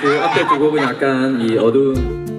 그 앞에 두고 보 약간 이 어두운